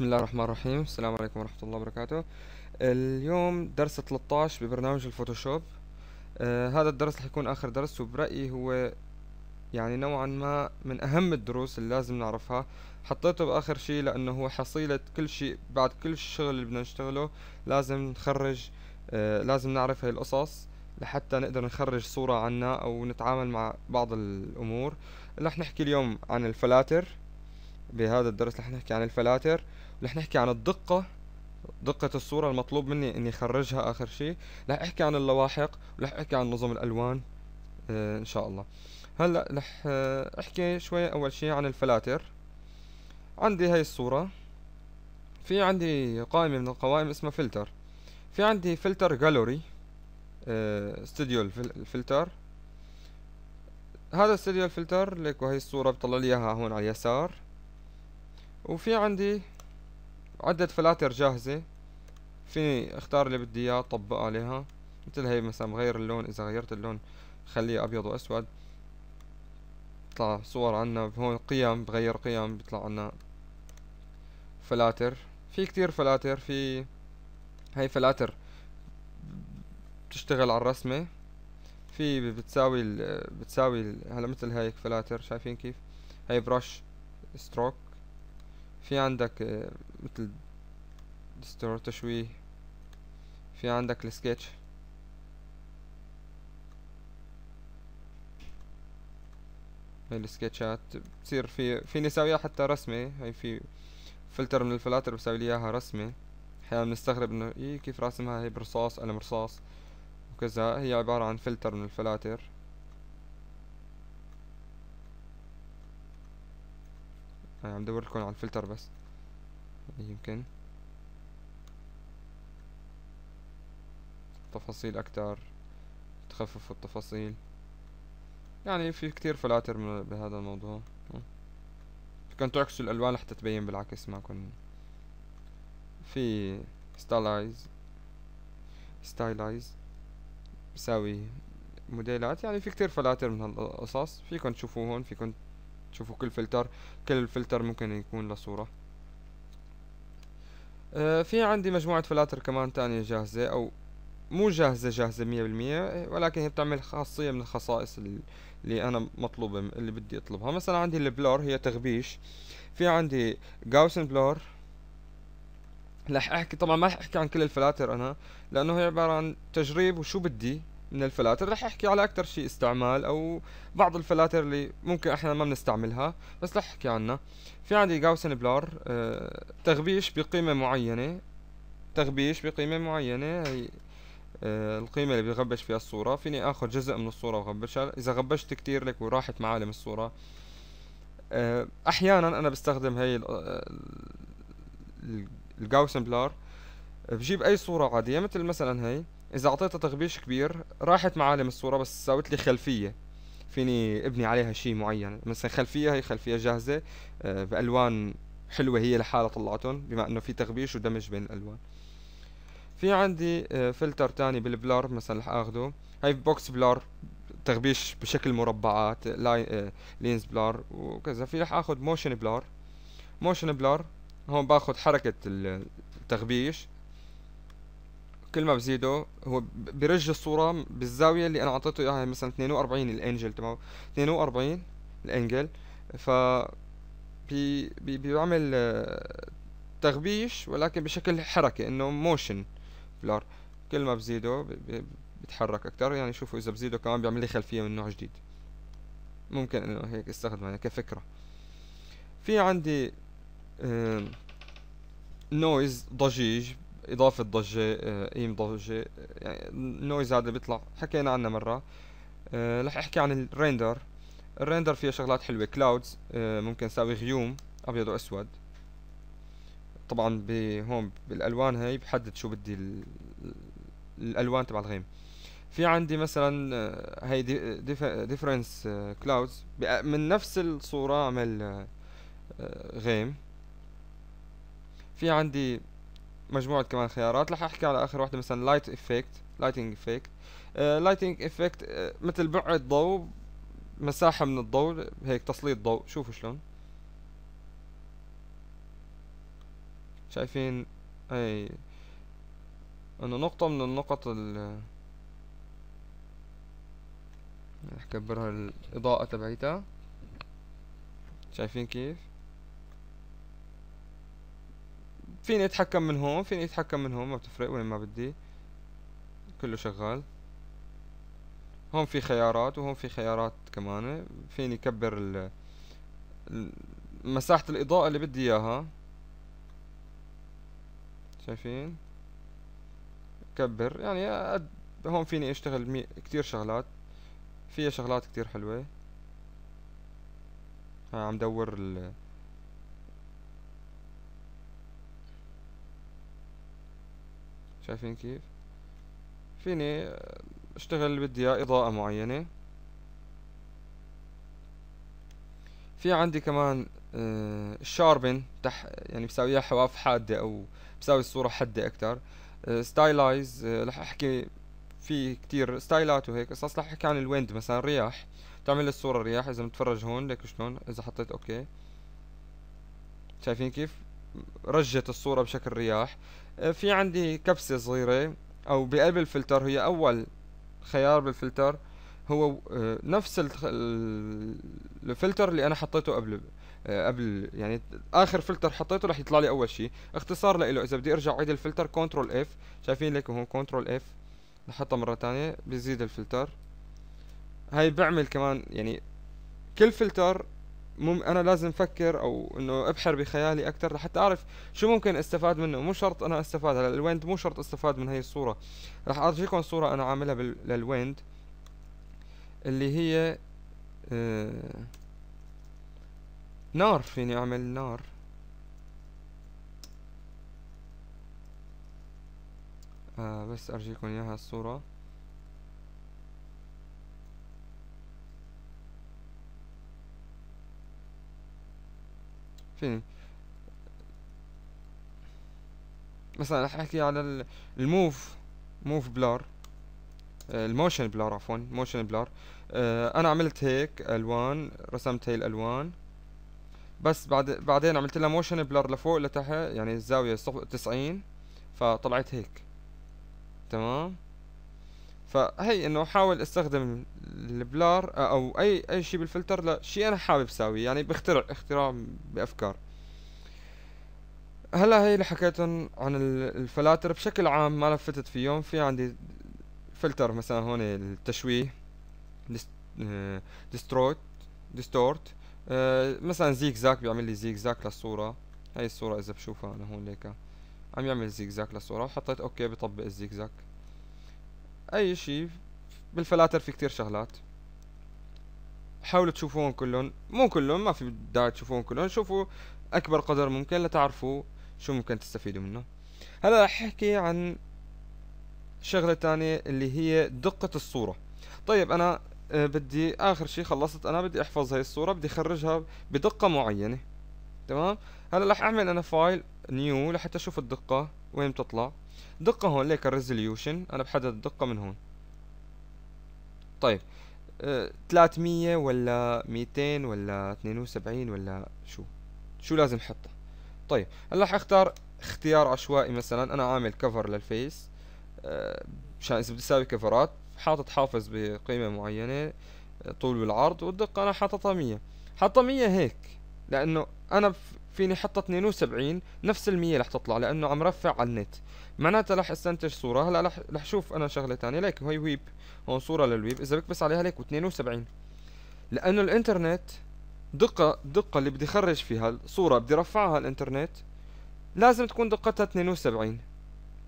بسم الله الرحمن الرحيم. السلام عليكم ورحمة الله وبركاته. اليوم درس 13 ببرنامج الفوتوشوب. آه هذا الدرس رح يكون آخر درس وبرأيي هو يعني نوعا ما من أهم الدروس اللي لازم نعرفها. حطيته بآخر شي لأنه هو حصيلة كل شيء بعد كل الشغل اللي بدنا نشتغله لازم نخرج آه لازم نعرف هاي القصص لحتى نقدر نخرج صورة عنا أو نتعامل مع بعض الأمور. رح نحكي اليوم عن الفلاتر. بهذا الدرس رح نحكي عن الفلاتر. رح نحكي عن الدقة دقة الصورة المطلوب مني إني اخرجها آخر شي رح أحكي عن اللواحق ورح أحكي عن نظم الألوان آه إن شاء الله. هلأ رح آه أحكي شوي أول شي عن الفلاتر. عندي هاي الصورة. في عندي قائمة من القوائم اسمها فلتر. في عندي filter gallery آه استوديو الفلتر. هذا استوديو الفلتر لك وهي الصورة بطلع لي إياها هون على اليسار. وفي عندي عدة فلاتر جاهزة. فيني اختار اللي بدي اياه اطبق عليها. مثل هي مثلا بغير اللون إذا غيرت اللون خليه أبيض وأسود. بيطلع صور عنا هون قيم بغير قيم بيطلع عنا فلاتر. في كتير فلاتر في هاي فلاتر بتشتغل على الرسمة. في بتساوي ال بتساوي ال هلا مثل هيك فلاتر شايفين كيف؟ هاي brush stroke في عندك مثل distort تشويه. في عندك السكتش. هاي السكتشات بتصير في فيني اسويها حتى رسمة. هاي في فلتر من الفلاتر بسوي لي إياها رسمة. أحيانا بنستغرب إنه إيه كيف راسمها؟ هي برصاص قلم رصاص وكذا. هي عبارة عن فلتر من الفلاتر. هاي عم دور لكم على الفلتر بس. يمكن. تفاصيل أكتر تخفف التفاصيل. يعني في كتير فلاتر بهذا الموضوع. فيكن تعكسوا الألوان لحتى تبين بالعكس معكم في stylize stylize بساوي موديلات. يعني في كتير فلاتر من هالقصص فيكن تشوفوه هون فيكن تشوفوا كل فلتر. كل فلتر ممكن يكون لصورة آه في عندي مجموعة فلاتر كمان تانية جاهزة أو مو جاهزة جاهزة مية بالمية ولكن هي بتعمل خاصية من الخصائص اللي أنا مطلوبة اللي بدي أطلبها. مثلا عندي ال blur هي تغبيش. في عندي Gaussian blur. رح أحكي طبعا ما رح أحكي عن كل الفلاتر أنا لأنه هي عبارة عن تجريب وشو بدي. من الفلاتر. رح أحكي على أكثر شيء استعمال أو بعض الفلاتر اللي ممكن إحنا ما بنستعملها بس رح أحكي عنها. في عندي Gaussian blur آه تغبيش بقيمة معينة. تغبيش بقيمة معينة هي آه القيمة اللي بغبش فيها الصورة. فيني آخذ جزء من الصورة وغبشها. إذا غبشت كتير لك وراحت معالم الصورة. آه أحيانا أنا بستخدم هي ال Gaussian blur. بجيب أي صورة عادية مثل مثلا هي إذا أعطيتها تغبيش كبير راحت معالم الصورة بس سوت لي خلفية. فيني أبني عليها شيء معين. مثلا خلفية هي خلفية جاهزة آه، بألوان حلوة هي لحالها طلعتهم بما إنه في تغبيش ودمج بين الألوان. في عندي آه، فلتر تاني بال blur مثلا رح هاي box blur تغبيش بشكل مربعات لاي lens blur وكذا. في رح اخذ motion blur motion blur هون باخذ حركة التغبيش. كل ما بزيده هو برج الصورة بالزاوية اللي أنا أعطيته إياها مثلا 42 ال angle تمام؟ 42 ال angle. ف بي بي بيعمل آه، تغبيش ولكن بشكل حركة إنه motion blur كل ما بزيده بيتحرك أكتر. يعني شوفوا إذا بزيده كمان بيعمل لي خلفية من نوع جديد. ممكن إنه هيك استخدمه يعني كفكرة. في عندي noise ضجيج. إضافة ضجة قيم ضجة يعني ال noise هذا بيطلع. حكينا عنه مرة. أه رح أحكي عن ال render. ال render فيه شغلات حلوة clouds أه ممكن نساوي غيوم أبيض وأسود. طبعا هون بالألوان هاي بحدد شو بدي الألوان تبع الغيم. في عندي مثلا آه، هاي difference clouds من نفس الصورة اعمل آه، غيم. في عندي مجموعة كمان خيارات. رح أحكي على آخر واحدة مثلا light effect lighting effect lighting effect مثل بعد ضوء مساحة من الضوء هيك تسليط ضوء. شوفوا شلون. شايفين؟ أي. إنه نقطة من النقط ال رح كبرها الإضاءة تبعيتها. شايفين كيف؟ فيني أتحكم من هون فيني أتحكم من هون ما بتفرق وين ما بدي. كله شغال. هون في خيارات وهون في خيارات كمان. فيني كبر ال مساحة الإضاءة اللي بدي إياها. شايفين؟ كبر. يعني هون فيني أشتغل كتير شغلات. فيها شغلات كتير حلوة. ها عم دور ال شايفين كيف؟ فيني اشتغل اللي بدي إياه إضاءة معينة. في عندي كمان آه ال sharpen تح يعني بساويها حواف حادة أو بساوي الصورة حادة أكتر. stylize آه رح أحكي في كتير ستايلات وهيك. قصص رح أحكي عن ال wind مثلا الرياح تعمل الصورة رياح إذا متفرج هون ليك شلون؟ إذا حطيت okay. شايفين كيف؟ رجت الصورة بشكل رياح. آه، في عندي كبسة صغيرة أو بقلب الفلتر هي أول خيار بالفلتر. هو آه، نفس الفلتر اللي أنا حطيته قبل آه، قبل يعني آخر فلتر حطيته رح يطلع لي أول شيء اختصار له إذا بدي أرجع أعيد الفلتر control F. شايفين لكم هون control F. نحطها مرة تانية بيزيد الفلتر. هاي بعمل كمان يعني كل فلتر مم أنا لازم أفكر أو إنه أبحر بخيالي أكثر لحتى أعرف شو ممكن أستفاد منه. مو شرط أنا أستفاد هلا ال wind مو شرط أستفاد من هي الصورة. راح ارجيكم صورة أنا عاملها لل wind اللي هي آه نار فيني أعمل نار. آه بس أرجيكم إياها الصورة. فيني مثلا رح أحكي على ال move move blur. ال motion blur عفوا motion blur. أنا عملت هيك ألوان رسمت هي الألوان. بس بعد بعدين عملت لها motion blur لفوق لتحت يعني الزاوية تسعين فطلعت هيك. تمام؟ فهي إنه حاول أستخدم ال blur أو أي أي شيء بالفلتر لشيء أنا حابب أساويه يعني بخترع اختراع بأفكار. هلا هي اللي حكيتهم عن الفلاتر بشكل عام ما لفتت فيهم في عندي فلتر مثلا هون التشويه distort distort آه مثلا زيك زاك بيعمل لي زيك زاك للصورة. هاي الصورة إذا بشوفها أنا هون ليكا عم يعمل زيك زاك للصورة. حطيت okay بيطبق الزيك زاك أي شي بالفلاتر في كتير شغلات. حاولوا تشوفوهم كلهم. مو كلهم ما في داعي تشوفوهم كلهم. شوفوا أكبر قدر ممكن لتعرفوا شو ممكن تستفيدوا منه. هلا رح أحكي عن شغلة تانية اللي هي دقة الصورة. طيب أنا آه، بدي آخر شي خلصت. أنا بدي أحفظ هاي الصورة بدي اخرجها بدقة معينة. تمام؟ هلا رح أعمل أنا file new لحتى أشوف الدقة وين بتطلع. دقة هون ليك ال resolution أنا بحدد الدقة من هون. طيب أه 300 ولا 200 ولا 72 ولا شو؟ شو لازم حطه؟ طيب هلا رح أختار اختيار عشوائي مثلا أنا عامل كفر للفيس أه مشان إذا بدي أسوي كفرات حاطط حافظ بقيمة معينة طول والعرض والدقة أنا حاططها 100 حاطة 100 هيك لأنه أنا فيني حطها 72 نفس المية رح تطلع لأنه عم رفع على النت. معناتها رح استنتج صورة. هلأ رح رح شوف أنا شغلة تانية. ليك هي ويب. هون صورة للويب. إذا بكبس عليها ليك و72 لأنه الإنترنت دقة دقة اللي بدي خرج فيها صورة بدي رفعها الإنترنت لازم تكون دقتها 72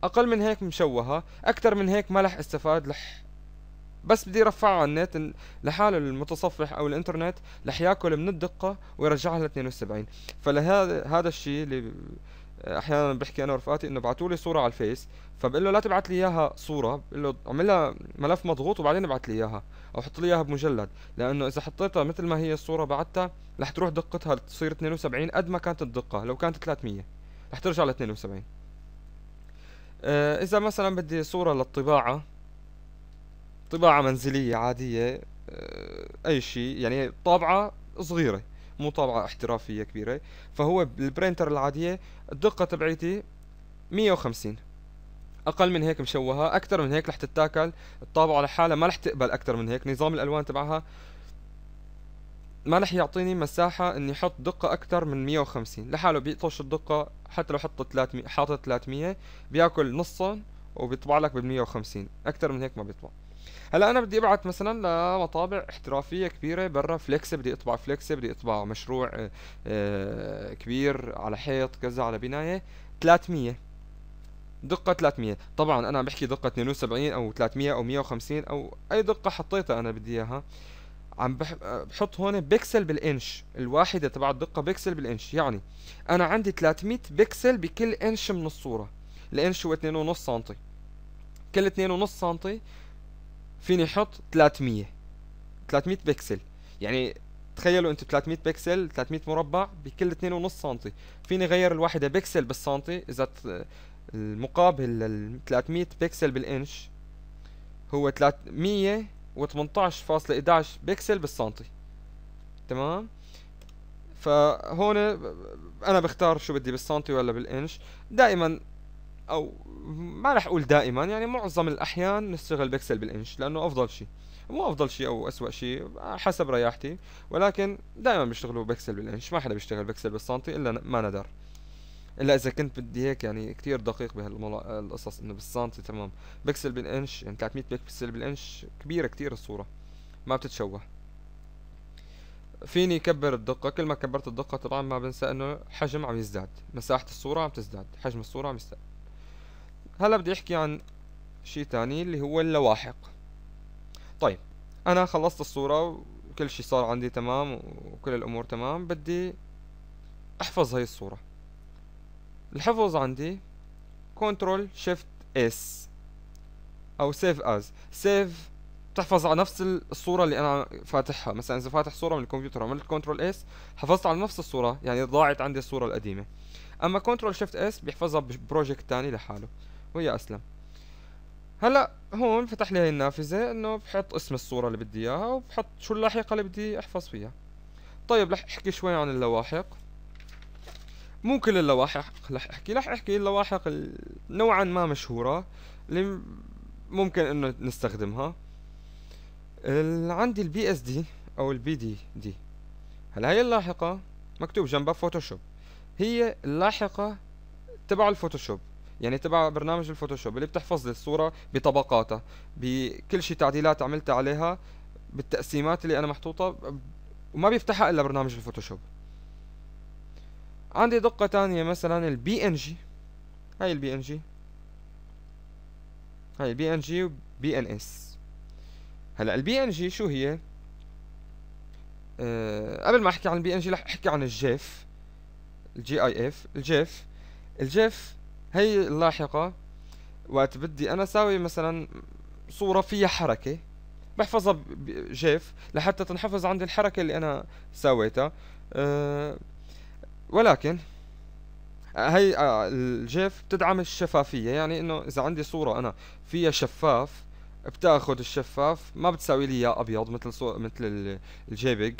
أقل من هيك مشوهة. أكثر من هيك ما رح استفاد. رح بس بدي ارفعها على النت لحاله المتصفح أو الإنترنت رح ياكل من الدقة ويرجعها ل 72 فلهذا هذا الشيء اللي أحيانا بحكي أنا ورفقاتي إنه ابعثوا لي صورة على الفيس فبقول له لا تبعث لي إياها صورة بقول له اعمل لها ملف مضغوط وبعدين ابعث لي إياها أو حط لي إياها بمجلد. لأنه إذا حطيتها مثل ما هي الصورة بعتها رح تروح دقتها تصير 72 قد ما كانت الدقة لو كانت 300 رح ترجع ل 72 آه إذا مثلا بدي صورة للطباعة طباعة منزلية عادية آه أي شيء يعني طابعة صغيرة مو طابعة احترافية كبيرة. فهو بالبرينتر العادية الدقة تبعيتي 150 أقل من هيك مشوهة أكثر من هيك رح تتاكل. الطابعة لحالها ما رح تقبل أكثر من هيك نظام الألوان تبعها ما رح يعطيني مساحة إني أحط دقة أكثر من 150 لحاله بيطش الدقة حتى لو حطت 300 حاطط 300 بياكل نصهم وبيطبع لك بال 150 أكثر من هيك ما بيطبع. هلا أنا بدي أبعت مثلا لمطابع احترافية كبيرة برا flex بدي أطبع flex بدي أطبع مشروع آه, آه، كبير على حيط كذا على بناية 300 دقة 300 طبعا أنا بحكي دقة 72 أو 300 أو 150 أو أي دقة حطيتها أنا بدي إياها. عم بحط هون بيكسل بالإنش. الواحدة تبع الدقة بيكسل بالإنش. يعني أنا عندي 300 بيكسل بكل إنش من الصورة. الإنش هو 2.5 سنتي. كل 2.5 سنتي فيني أحط 300 300 بكسل. يعني تخيلوا أنتم 300 بكسل 300 مربع بكل 2.5 سنتي. فيني غير الواحدة بكسل بالسنتي إذا المقابل لل 300 بكسل بالإنش هو 318.11 بكسل بالسنتي. تمام؟ فهون أنا بختار شو بدي بالسنتي ولا بالإنش. دائما أو ما راح أقول دائما يعني معظم الأحيان نشتغل بكسل بالإنش لأنه أفضل شيء. مو أفضل شيء أو أسوأ شيء حسب راحتي ولكن دائما بيشتغلوا بكسل بالإنش. ما حدا بيشتغل بكسل بالسنتي إلا ما ندر. إلا إذا كنت بدي هيك يعني كتير دقيق بهالقصص إنه بالسنتي تمام. بكسل بالإنش يعني 300 بكسل بالإنش كبيرة كتير الصورة ما بتتشوه. فيني كبر الدقة كل ما كبرت الدقة طبعا ما بنسى إنه حجم عم يزداد مساحة الصورة عم تزداد حجم الصورة عم يزداد. هلا بدي أحكي عن شيء تاني اللي هو اللواحق. طيب أنا خلصت الصورة وكل شيء صار عندي تمام وكل الأمور تمام بدي أحفظ هاي الصورة. الحفظ عندي كنترول شيفت S أو save as. save تحفظ على نفس الصورة اللي أنا فاتحها. مثلا إذا فاتح صورة من الكمبيوتر عملت control S حفظت على نفس الصورة يعني ضاعت عندي الصورة القديمة. أما control shift S بيحفظها ب project تاني لحاله. وهي أسلم. هلا هون فتح لي هي النافذة إنه بحط اسم الصورة اللي بدي إياها وبحط شو اللاحقة اللي بدي أحفظ فيها. طيب رح أحكي شوي عن اللواحق مو كل اللواحق رح أحكي رح أحكي اللواحق نوعا ما مشهورة اللي ممكن إنه نستخدمها. عندي ال PSD أو ال PDD هلا هي اللاحقة مكتوب جنبها فوتوشوب هي اللاحقة تبع الفوتوشوب يعني تبع برنامج الفوتوشوب اللي بتحفظ لي الصورة بطبقاتها بكل شي تعديلات عملتها عليها بالتقسيمات اللي أنا محطوطة وما بيفتحها إلا برنامج الفوتوشوب. عندي دقة تانية مثلا ال PNG هاي ال PNG هاي ال PNG و PNS هلأ ال PNG شو هي؟ أه قبل ما أحكي عن ال PNG رح أحكي عن ال GIF ال GIF ال GIF. ال GIF هي اللاحقة وقت بدي أنا أساوي مثلا صورة فيها حركة بحفظها ب GIF لحتى تنحفظ عندي الحركة اللي أنا سويتها أه ولكن هي آه، ال GIF بتدعم الشفافية يعني إنه إذا عندي صورة أنا فيها شفاف بتأخذ الشفاف ما بتساوي لي إياه أبيض مثل صور مثل ال JPEG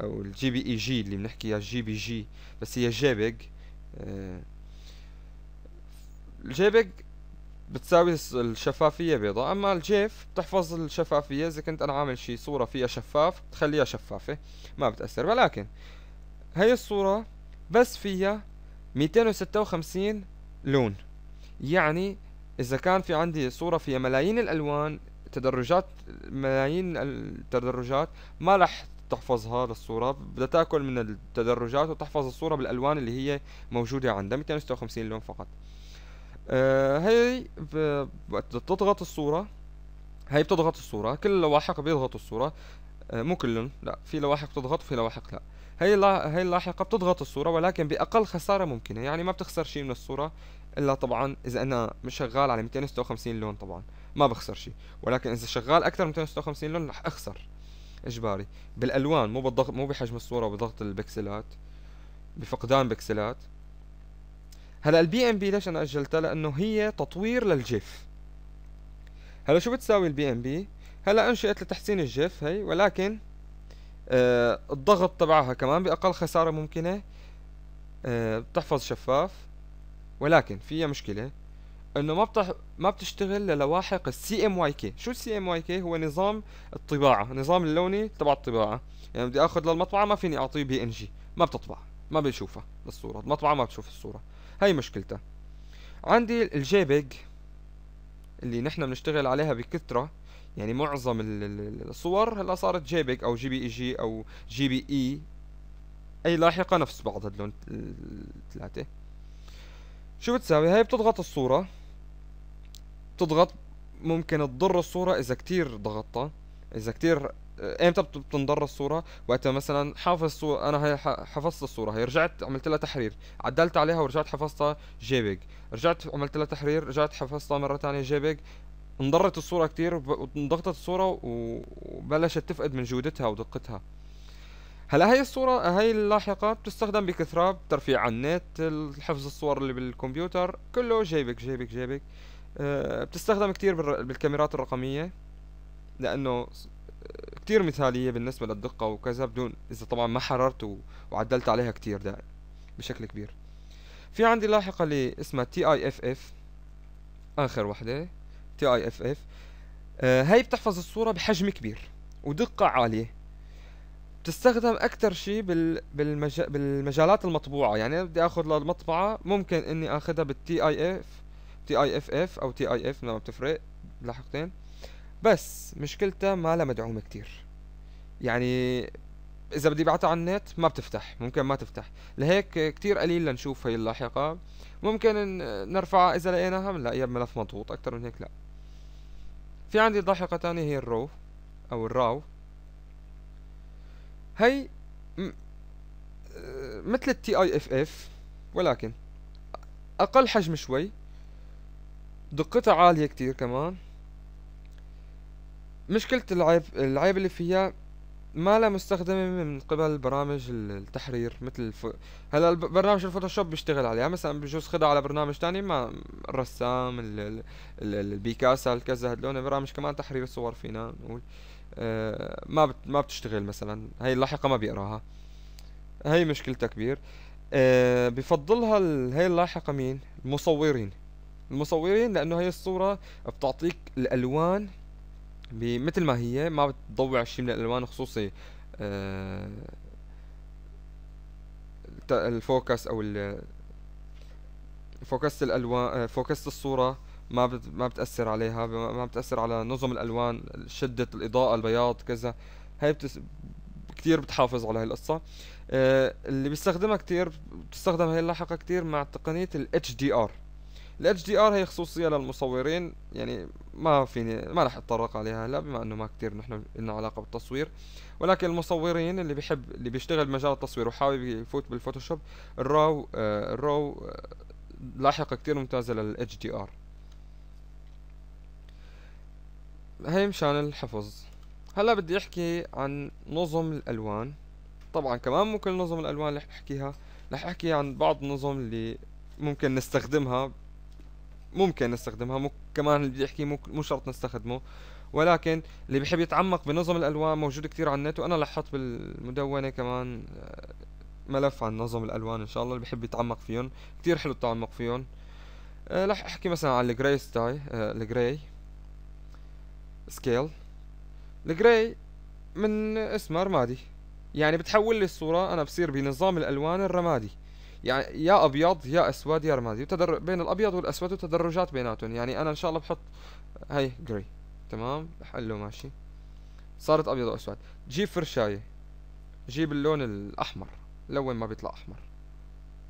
أو ال JPEG اللي بنحكي إياه JPG بس هي JPEG آه، الجيبج بتساوي الشفافية بيضاء أما الجيف بتحفظ الشفافية. إذا كنت أنا عامل شي صورة فيها شفاف بتخليها شفافة ما بتأثر. ولكن هاي الصورة بس فيها 256 لون. يعني إذا كان في عندي صورة فيها ملايين الألوان تدرجات ملايين التدرجات ما راح تحفظها للصورة بدها تأكل من التدرجات وتحفظ الصورة بالألوان اللي هي موجودة عندها. 256 لون فقط. هي وقت تضغط الصورة. هي بتضغط الصورة. كل لواحق بيضغطوا الصورة. آه مو كلهم لا في لواحق تضغط وفي لواحق لا. هي هي اللاحقة بتضغط الصورة ولكن بأقل خسارة ممكنة. يعني ما بتخسر شيء من الصورة إلا طبعا إذا أنا مش شغال على 256 لون طبعا ما بخسر شيء. ولكن إذا شغال أكثر من 256 لون رح أخسر. إجباري بالألوان مو بالضغط مو بحجم الصورة وبضغط البكسلات بفقدان بكسلات. هلا ال PNG ليش أنا أجلتها؟ لأنه هي تطوير لل GIF. هلا شو بتساوي ال PNG هلا أنشئت لتحسين ال GIF هي ولكن آه الضغط تبعها كمان بأقل خسارة ممكنة آه بتحفظ شفاف. ولكن فيها مشكلة إنه ما بتح... ما بتشتغل للواحق السي ام واي كي شو السي ام واي كي هو نظام الطباعة نظام اللوني تبع الطباعة. يعني بدي آخذ للمطبعة ما فيني أعطيه PNG ما بتطبع ما بيشوفها الصورة المطبعة ما بتشوف الصورة. هي مشكلتها. عندي ال JPEG اللي نحن بنشتغل عليها بكثرة يعني معظم الصور هلأ صارت جيبج أو جي بي إي جي أو جي بي إي. أي لاحقة نفس بعض هدول الثلاثة. شو بتساوي؟ هاي بتضغط الصورة. بتضغط ممكن تضر الصورة إذا كتير ضغطتها إذا كتير إمتى بتنضر الصورة؟ وقتها مثلا حافظ الصورة أنا هي حفظت الصورة هي رجعت عملت لها تحرير عدلت عليها ورجعت حفظتها جيبيج رجعت عملت لها تحرير رجعت حفظتها مرة ثانية جيبيج انضرت الصورة كتير وانضغطت الصورة وبلشت تفقد من جودتها ودقتها. هلا هي الصورة هي اللاحقة بتستخدم بكثرة بترفيع عن النت حفظ الصور اللي بالكمبيوتر كله JPEG JPEG JPEG أه بتستخدم كتير بالكاميرات الرقمية لأنه كتير مثالية بالنسبة للدقة وكذا بدون إذا طبعا ما حررت وعدلت عليها كتير دائما بشكل كبير. في عندي لاحقة اللي اسمها تي اي اف اف آخر وحدة تي اي اف اف هاي بتحفظ الصورة بحجم كبير ودقة عالية. بتستخدم أكثر شيء بال... بالمج... بالمجالات المطبوعة. يعني بدي آخذ للمطبعة ممكن إني آخذها بالتي اي اف تي اي اف اف أو تي اي اف ما بتفرق لاحقتين. بس مشكلتها ما لها مدعومه كتير. يعني إذا بدي ابعتها على النت ما بتفتح ممكن ما تفتح. لهيك كتير قليل لنشوف هي اللاحقة. ممكن نرفعها إذا لقيناها بنلاقيها بملف مضغوط أكتر من هيك لا. في عندي لاحقة تانية هي ال raw أو ال raw. هي مثل ال TIFF ولكن أقل حجم شوي. دقتها عالية كتير كمان. مشكلة العيب العيب اللي فيها ما لها مستخدمة من قبل برامج التحرير مثل الف... هلا برنامج الفوتوشوب بيشتغل عليها مثلا بجوز خدها على برنامج تاني ما الرسام البيكاسا الكذا هدول برامج كمان تحرير صور فينا نقول. آه ما بت... ما بتشتغل مثلا. هي اللاحقة ما بيقراها. هي مشكلتها كبير. آه بفضلها ال... هي اللاحقة مين؟ المصورين. المصورين لأنه هي الصورة بتعطيك الألوان مثل ما هي ما بتضوع شيء من الألوان خصوصي آه ال focus أو focus الألوان آه، focus الصورة ما ما بتأثر عليها ما بتأثر على نظم الألوان شدة الإضاءة البياض كذا. هاي بتس... كتير بتحافظ على هاي القصة. آه اللي بيستخدمها كتير بتستخدم هاي اللاحقة كتير مع تقنية ال HDR ال HDR هي خصوصية للمصورين يعني ما فيني ما راح أتطرق عليها هلا بما إنه ما كتير نحن لنا علاقة بالتصوير. ولكن المصورين اللي بيحب اللي بيشتغل بمجال التصوير وحابب يفوت بالفوتوشوب الراو آه الراو آه لاحقة كتير ممتازة لل HDR هي مشان الحفظ. هلا بدي أحكي عن نظم الألوان. طبعا كمان مو كل نظم الألوان اللي أحكيها رح أحكي عن بعض النظم اللي ممكن نستخدمها ممكن نستخدمها مو كمان اللي بدي احكي مو شرط نستخدمه. ولكن اللي بيحب يتعمق بنظم الألوان موجود كتير على النت وأنا لاحظت بالمدونة كمان آه، ملف عن نظم الألوان إن شاء الله اللي بيحب يتعمق فيهم. كتير حلو التعمق فيهم. رح أحكي مثلا عن ال gray ستاي ال gray scale ال gray من اسمه رمادي. يعني بتحول لي الصورة أنا بصير بنظام الألوان الرمادي. يعني يا أبيض يا أسود يا رمادي وتدر بين الأبيض والأسود وتدرجات بيناتهم. يعني أنا إن شاء الله بحط هاي gray تمام؟ بحله ماشي. صارت أبيض وأسود. جيب فرشاية. جيب اللون الأحمر لون ما بيطلع أحمر.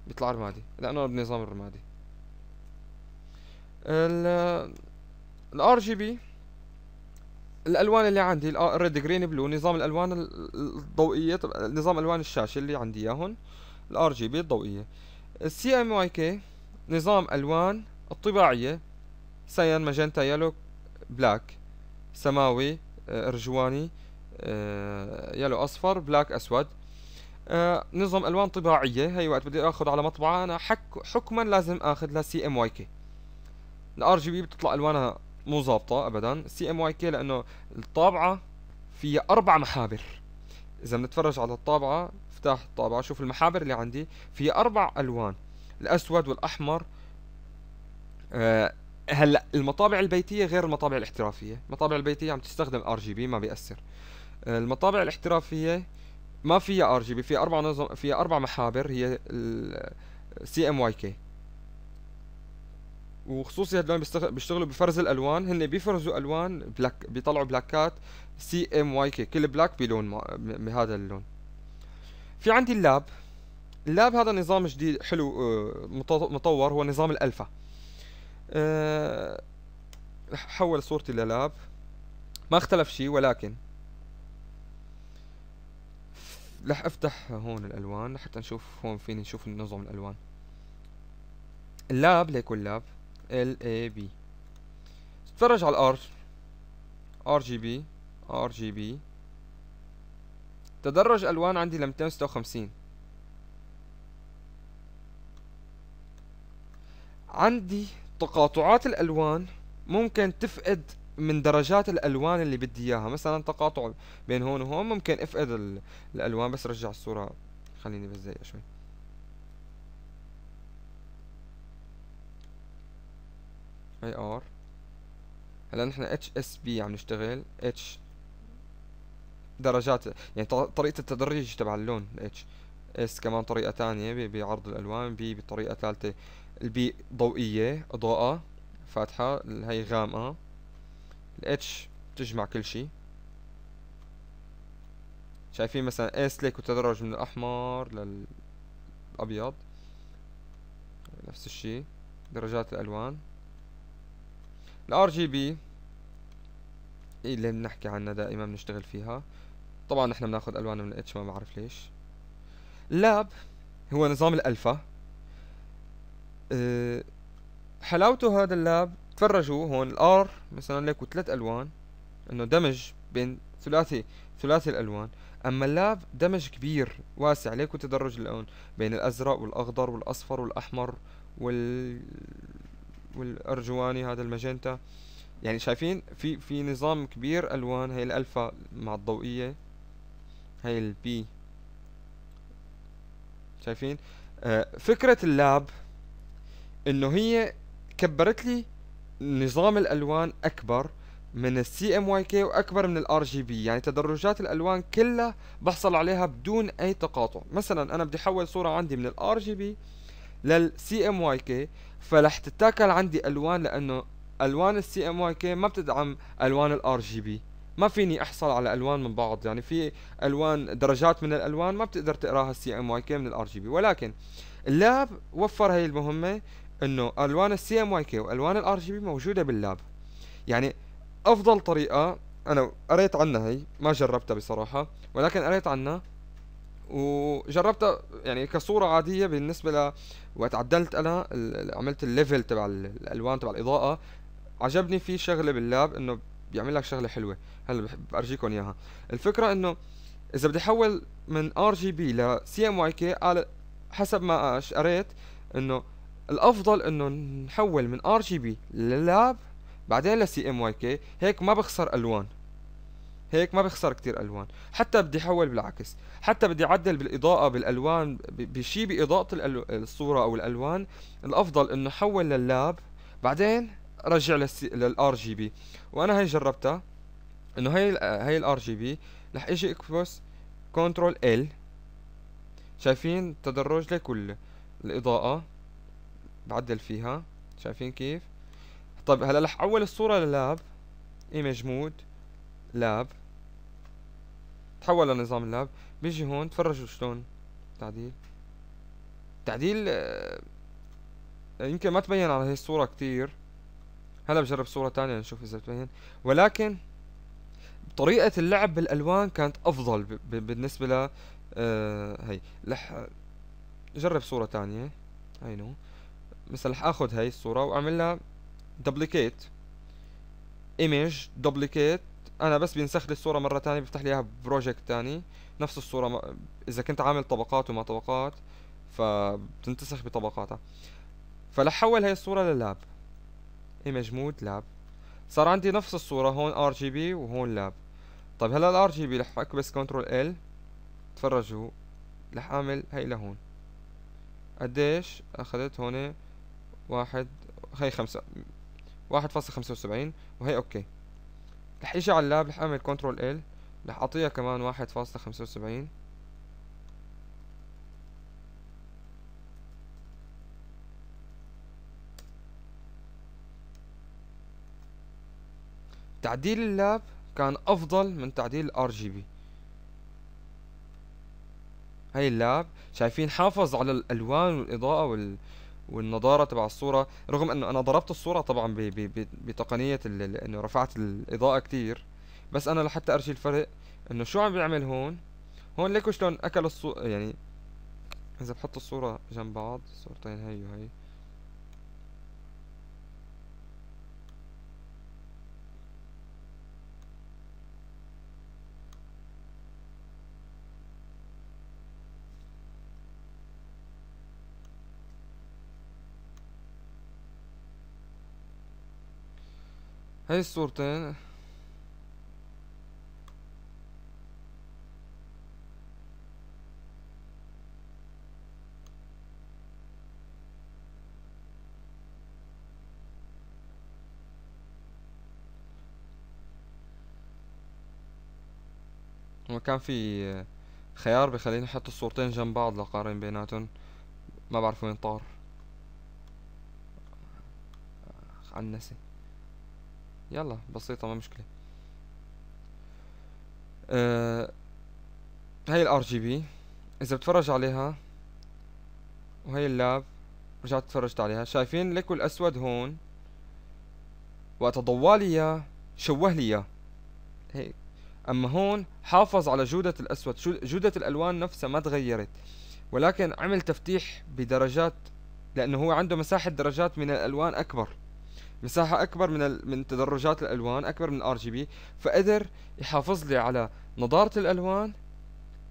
بيطلع رمادي لأنه بنظام الرمادي. ال RGB الألوان اللي عندي ال red green blue نظام الألوان الضوئية نظام الوان الشاشة اللي عندي إياهم. ال RGB الضوئيه ال CMYK نظام ألوان الطباعية cyan magenta yellow black. سماوي آه، ارجواني آه، yellow أصفر black أسود. آه، نظام ألوان طباعية. هي وقت بدي آخذ على مطبعة أنا حك حكما لازم آخذ لها سي ام واي كي الار جي بي بتطلع ألوانها مو ظابطة ابدا. CMYK لأنه الطابعة فيها أربع محابر إذا بنتفرج على الطابعة افتح الطابعة شوف المحابر اللي عندي. في أربع ألوان. الأسود والأحمر. أه هلأ المطابع البيتية غير المطابع الاحترافية. المطابع البيتية عم تستخدم RGB ما بيأثر. أه المطابع الاحترافية ما فيها RGB. فيها أربع نظم فيها أربع محابر. هي CMYK. وخصوصي هدول بيشتغلوا بفرز الألوان. هن بيفرزوا ألوان بلاك بيطلعوا بلاكات CMYK. كل بلاك بلون بهذا اللون. في عندي ال Lab. ال Lab هذا نظام جديد حلو آه، مطور هو نظام الألفا. أه حول صورتي لل Lab ما اختلف شيء ولكن رح أفتح هون الألوان لحتى نشوف هون فيني نشوف نظم الألوان. ال Lab ليكو Lab L A B تتفرج على ال R RGB RGB تدرج ألوان عندي ل 256 عندي تقاطعات الألوان ممكن تفقد من درجات الألوان اللي بدي إياها. مثلا تقاطع بين هون وهون ممكن أفقد الألوان. بس رجع الصورة خليني بس زي شوي. اي ار هلا نحن اتش اس بي عم نشتغل. اتش درجات يعني طريقة التدريج تبع اللون الاتش اس كمان طريقة تانية بعرض الألوان بي بطريقة ثالثة البي ضوئية اضاءة فاتحة هي غامقة الاتش بتجمع كل شي. شايفين مثلا اس ليك وتدرج من الأحمر للأبيض نفس الشي درجات الألوان. ال RGB اللي بنحكي عنها دائما بنشتغل فيها. طبعا نحن بناخذ ألوان من ال H ما بعرف ليش. Lab هو نظام الألفا. أه حلاوته هذا ال Lab تفرجوا هون ال R مثلا ليكو ثلاث ألوان إنه دمج بين ثلاثي ثلاثي الألوان. أما ال Lab دمج كبير واسع ليكو تدرج اللون بين الأزرق والأخضر والأصفر والأحمر وال والأرجواني هذا الماجنتا. يعني شايفين في في نظام كبير ألوان هي الألفا مع الضوئية. هي ال B شايفين؟ آه فكرة ال Lab إنه هي كبرت لي نظام الألوان أكبر من ال CMYK وأكبر من ال RGB يعني تدرجات الألوان كلها بحصل عليها بدون أي تقاطع. مثلا أنا بدي أحول صورة عندي من ال RGB لل CMYK فرح تتاكل عندي ألوان لأنه ألوان ال CMYK ما بتدعم ألوان ال RGB ما فيني أحصل على ألوان من بعض يعني في ألوان درجات من الألوان ما بتقدر تقراها ال CMYK من ال RGB ولكن ال Lab وفر هي المهمة إنه ألوان ال CMYK وألوان ال RGB موجودة بال Lab. يعني أفضل طريقة أنا قريت عنها هي ما جربتها بصراحة ولكن قريت عنها وجربتها يعني كصورة عادية بالنسبة ل وقت عدلت أنا عملت ال level تبع الألوان تبع الإضاءة. عجبني في شغلة بال Lab إنه بيعمل لك شغلة حلوة. هلا بأرجيكم إياها. الفكرة إنه إذا بدي أحول من ار جي بي ل سي ام واي كي قال حسب ما قريت إنه الأفضل إنه نحول من RGB لل Lab بعدين ل CMYK هيك ما بخسر ألوان. هيك ما بخسر كتير ألوان. حتى بدي أحول بالعكس. حتى بدي أعدل بالإضاءة بالألوان بشي بإضاءة الصورة أو الألوان. الأفضل إنه أحول لل Lab بعدين رجع لل RGB وأنا هي جربتها إنه هي هي ال RGB رح إجي اكبس control L شايفين تدرج لكل الإضاءة بعدل فيها. شايفين كيف؟ طيب هلأ رح احول الصورة لل Lab image mode Lab تحول لنظام ال Lab بيجي هون تفرجوا شلون؟ تعديل. تعديل آه، يمكن ما تبين على هي الصورة كتير. هلا بجرب صورة تانية نشوف إذا بتبين ولكن طريقة اللعب بالألوان كانت أفضل بالنسبة ل آه هي. لح جرب صورة تانية. هاي نو. مثلا رح آخذ هاي الصورة وأعمل لها duplicate image duplicate أنا بس بينسخ لي الصورة مرة تانية بيفتح لي إياها ب project تاني. نفس الصورة م... إذا كنت عامل طبقات وما طبقات فبتنتسخ بطبقاتها. فلح حول هاي الصورة لل Lab. image mode Lab صار عندي نفس الصورة هون RGB وهون Lab طيب هلا ال RGB رح اكبس control L تفرجوا رح أعمل هي لهون. قديش؟ أخذت هون واحد هي خمسة واحد فاصلة خمسة وسبعين وهي okay. رح إجي على ال Lab رح أعمل control L رح أعطيها كمان واحد فاصلة خمسة وسبعين. تعديل ال Lab كان أفضل من تعديل ال RGB هاي ال Lab شايفين حافظ على الألوان والإضاءة وال والنضارة تبع الصورة رغم إنه أنا ضربت الصورة طبعا ب... ب... بتقنية ال... إنه رفعت الإضاءة كتير بس أنا لحتى ارجي الفرق إنه شو عم بيعمل هون؟ هون ليكو شلون أكل الصورة يعني إذا بحط الصورة جنب بعض صورتين هي وهي. هاي الصورتين كان في خيار بخليني أحط الصورتين جنب بعض لقارن بيناتهم. ما بعرف وين طار. عنسي يلا بسيطة ما مشكلة. أه هاي ال RGB إذا بتفرج عليها وهي ال Lab رجعت تفرجت عليها. شايفين؟ ليكو الاسود هون. وقت ضوالي إياه شوه لي إياه. هيك. أما هون حافظ على جودة الأسود. جودة الألوان نفسها ما تغيرت. ولكن عمل تفتيح بدرجات لأنه هو عنده مساحة درجات من الألوان أكبر. مساحة أكبر من ال... من تدرجات الألوان أكبر من RGB فقدر يحافظ لي على نضارة الألوان.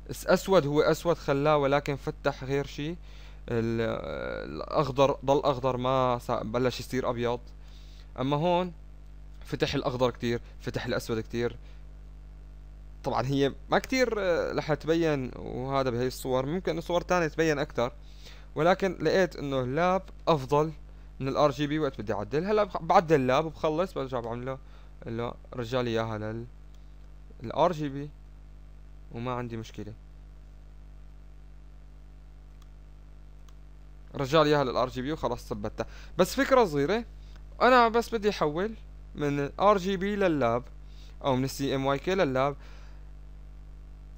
أسود هو أسود خلاه ولكن فتح غير شيء الأخضر ضل أخضر ما بلش يصير أبيض. أما هون فتح الأخضر كتير فتح الأسود كتير. طبعا هي ما كتير رح تبين وهذا بهي الصور. ممكن صور تانية تبين أكتر. ولكن لقيت إنه ال Lab أفضل. من ال RGB وقت بدي أعدل. هلا بعدل ال Lab وبخلص برجع بعمله له رجع لي إياها لل ال RGB وما عندي مشكلة. رجع لي إياها لل RGB وخلاص ثبتها. بس فكرة صغيرة أنا بس بدي أحول من RGB لل Lab أو من ال CMYK لل Lab.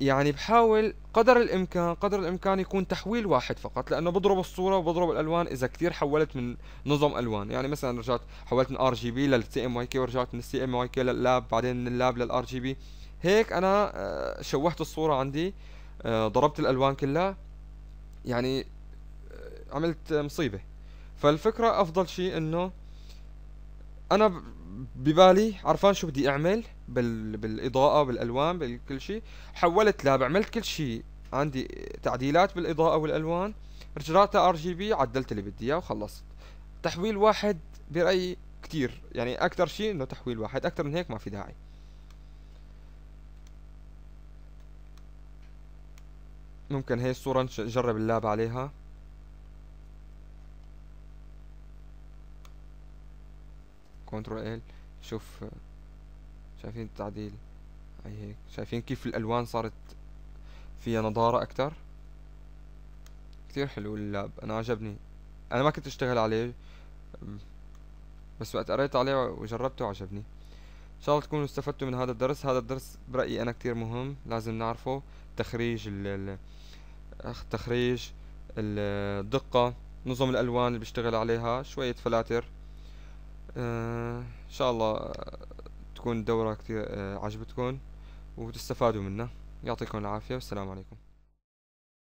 يعني بحاول قدر الإمكان قدر الإمكان يكون تحويل واحد فقط لأنه بضرب الصورة وبضرب الألوان إذا كثير حولت من نظم ألوان. يعني مثلا رجعت حولت من ار جي بي للسي ام واي كي ورجعت من ال CMYK لل Lab بعدين من ال Lab لل RGB هيك أنا آه، شوهت الصورة عندي آه، ضربت الألوان كلها. يعني آه، عملت مصيبة. فالفكرة أفضل شيء إنه أنا ببالي عرفان شو بدي أعمل بال... بالإضاءة بالألوان بكل شيء حولت Lab عملت كل شيء عندي تعديلات بالإضاءة والألوان. رجعت RGB عدلت اللي بدي إياه وخلصت. تحويل واحد برأيي كتير. يعني أكثر شيء إنه تحويل واحد. أكثر من هيك ما في داعي. ممكن هي الصورة نجرب ال Lab عليها. control L شوف شايفين التعديل. هي هيك. شايفين كيف الألوان صارت فيها نضارة أكتر؟ كتير حلو اللاب أنا عجبني. أنا ما كنت أشتغل عليه بس وقت قريت عليه وجربته عجبني. إن شاء الله تكونوا استفدتوا من هذا الدرس. هذا الدرس برأيي أنا كتير مهم. لازم نعرفه. تخريج ال تخريج الدقة نظم الألوان اللي بيشتغل عليها شوية فلاتر. إن شاء الله تكون الدورة كتير آه عجبتكم وتستفادوا منها. يعطيكم العافية والسلام عليكم.